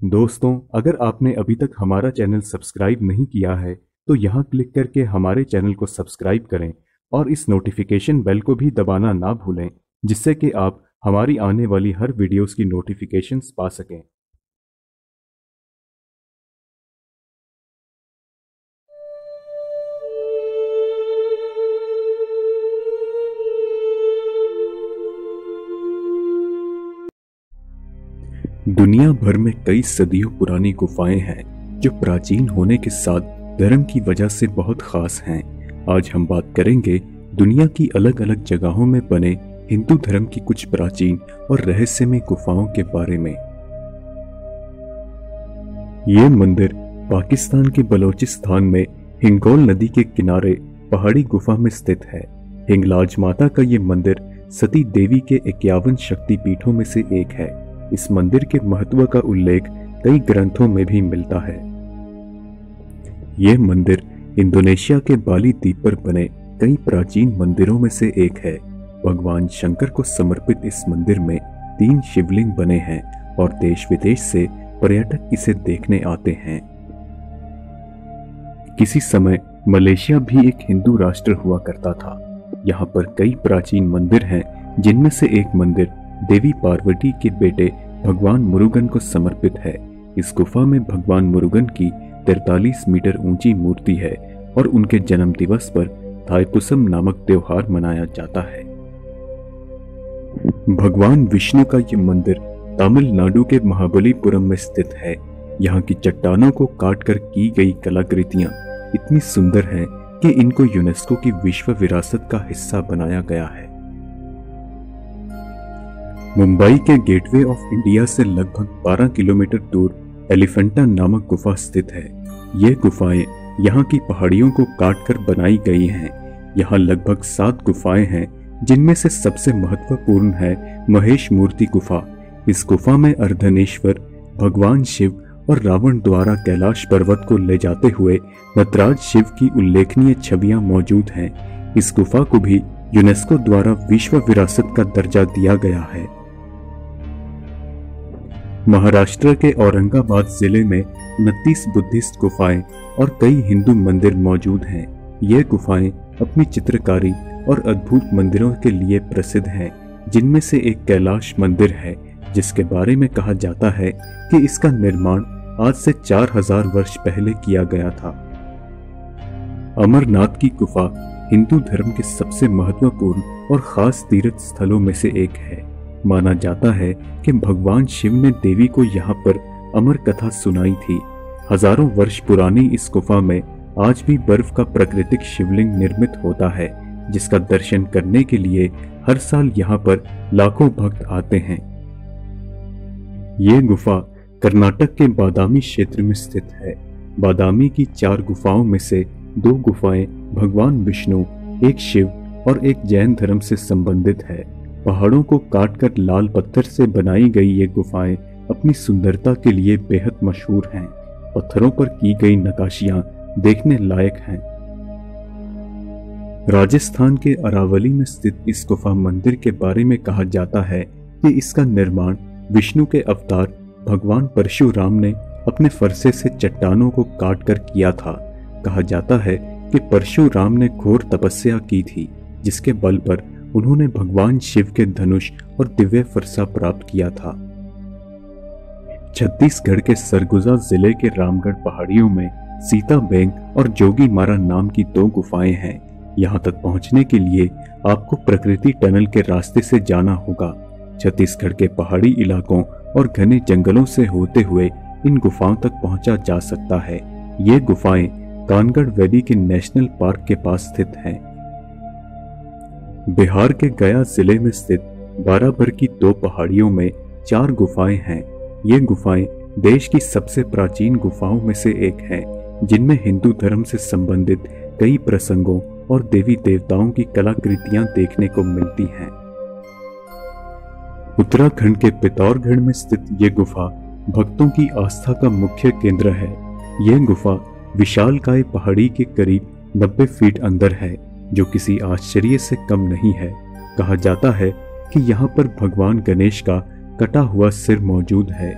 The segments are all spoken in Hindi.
दोस्तों, अगर आपने अभी तक हमारा चैनल सब्सक्राइब नहीं किया है तो यहाँ क्लिक करके हमारे चैनल को सब्सक्राइब करें और इस नोटिफिकेशन बेल को भी दबाना ना भूलें, जिससे कि आप हमारी आने वाली हर वीडियोस की नोटिफिकेशंस पा सकें। दुनिया भर में कई सदियों पुरानी गुफाएँ हैं, जो प्राचीन होने के साथ धर्म की वजह से बहुत खास हैं। आज हम बात करेंगे दुनिया की अलग अलग जगहों में बने हिंदू धर्म की कुछ प्राचीन और रहस्यमय गुफाओं के बारे में। ये मंदिर पाकिस्तान के बलोचिस्तान में हिंगोल नदी के किनारे पहाड़ी गुफा में स्थित है। हिंगलाज माता का ये मंदिर सती देवी के इक्यावन शक्ति पीठों में से एक है। इस मंदिर के महत्व का उल्लेख कई ग्रंथों में भी मिलता है। यह मंदिर इंडोनेशिया के बाली द्वीप पर बने कई प्राचीन मंदिरों में से एक है। भगवान शंकर को समर्पित इस मंदिर में तीन शिवलिंग बने हैं और देश विदेश से पर्यटक इसे देखने आते हैं। किसी समय मलेशिया भी एक हिंदू राष्ट्र हुआ करता था। यहाँ पर कई प्राचीन मंदिर हैं, जिनमें से एक मंदिर देवी पार्वती के बेटे भगवान मुरुगन को समर्पित है। इस गुफा में भगवान मुरुगन की 43 मीटर ऊँची मूर्ति है और उनके जन्म दिवस पर थाईपुसम नामक त्योहार मनाया जाता है। भगवान विष्णु का यह मंदिर तमिलनाडु के महाबलीपुरम में स्थित है। यहाँ की चट्टानों को काटकर की गई कलाकृतियाँ इतनी सुंदर हैं कि इनको यूनेस्को की विश्व विरासत का हिस्सा बनाया गया है। मुंबई के गेटवे ऑफ़ इंडिया से लगभग 12 किलोमीटर दूर एलिफेंटा नामक गुफा स्थित है। ये गुफाएँ यहाँ की पहाड़ियों को काटकर बनाई गई हैं। यहाँ लगभग सात गुफाएँ हैं, जिनमें से सबसे महत्वपूर्ण है महेश मूर्ति गुफा। इस गुफा में अर्धनेश्वर, भगवान शिव और रावण द्वारा कैलाश पर्वत को ले जाते हुए नटराज शिव की उल्लेखनीय छवियाँ मौजूद हैं। इस गुफा को भी यूनेस्को द्वारा विश्व विरासत का दर्जा दिया गया है। महाराष्ट्र के औरंगाबाद ज़िले में उनतीस बुद्धिस्ट गुफाएँ और कई हिंदू मंदिर मौजूद हैं। ये गुफाएँ अपनी चित्रकारी और अद्भुत मंदिरों के लिए प्रसिद्ध हैं, जिनमें से एक कैलाश मंदिर है, जिसके बारे में कहा जाता है कि इसका निर्माण आज से 4000 वर्ष पहले किया गया था। अमरनाथ की गुफा हिंदू धर्म के सबसे महत्वपूर्ण और खास तीर्थ स्थलों में से एक है। माना जाता है कि भगवान शिव ने देवी को यहाँ पर अमर कथा सुनाई थी। हज़ारों वर्ष पुरानी इस गुफा में आज भी बर्फ़ का प्राकृतिक शिवलिंग निर्मित होता है, जिसका दर्शन करने के लिए हर साल यहाँ पर लाखों भक्त आते हैं। ये गुफा कर्नाटक के बादामी क्षेत्र में स्थित है। बादामी की चार गुफाओं में से दो गुफाएँ भगवान विष्णु, एक शिव और एक जैन धर्म से संबंधित है। पहाड़ों को काटकर लाल पत्थर से बनाई गई ये गुफाएँ अपनी सुंदरता के लिए बेहद मशहूर हैं। पत्थरों पर की गई नकाशियाँ देखने लायक हैं। राजस्थान के अरावली में स्थित इस गुफा मंदिर के बारे में कहा जाता है कि इसका निर्माण विष्णु के अवतार भगवान परशुराम ने अपने फरसे से चट्टानों को काट कर किया था। कहा जाता है कि परशुराम ने घोर तपस्या की थी, जिसके बल पर उन्होंने भगवान शिव के धनुष और दिव्य फरसा प्राप्त किया था। छत्तीसगढ़ के सरगुजा ज़िले के रामगढ़ पहाड़ियों में सीता बैंक और जोगी मारा नाम की दो गुफाएँ हैं। यहाँ तक पहुँचने के लिए आपको प्रकृति टनल के रास्ते से जाना होगा। छत्तीसगढ़ के पहाड़ी इलाकों और घने जंगलों से होते हुए इन गुफाओं तक पहुँचा जा सकता है। ये गुफाएँ कानगढ़ वैली के नेशनल पार्क के पास स्थित हैं। बिहार के गया ज़िले में स्थित बाराबर की दो पहाड़ियों में चार गुफाएँ हैं। ये गुफाएँ देश की सबसे प्राचीन गुफाओं में से एक हैं, जिनमें हिंदू धर्म से संबंधित कई प्रसंगों और देवी देवताओं की कलाकृतियाँ देखने को मिलती हैं। उत्तराखंड के पितौरगढ़ में स्थित ये गुफा भक्तों की आस्था का मुख्य केंद्र है। यह गुफा विशाल काय पहाड़ी के करीब 90 फीट अंदर है। जो किसी आश्चर्य से कम नहीं है। कहा जाता है कि यहाँ पर भगवान गणेश का कटा हुआ सिर मौजूद है।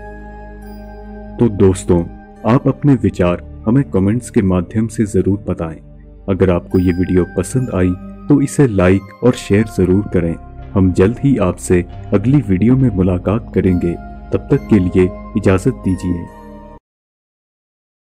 तो दोस्तों, आप अपने विचार हमें कमेंट्स के माध्यम से ज़रूर बताएँ। अगर आपको ये वीडियो पसंद आई तो इसे लाइक और शेयर ज़रूर करें। हम जल्द ही आपसे अगली वीडियो में मुलाकात करेंगे। तब तक के लिए इजाज़त दीजिए।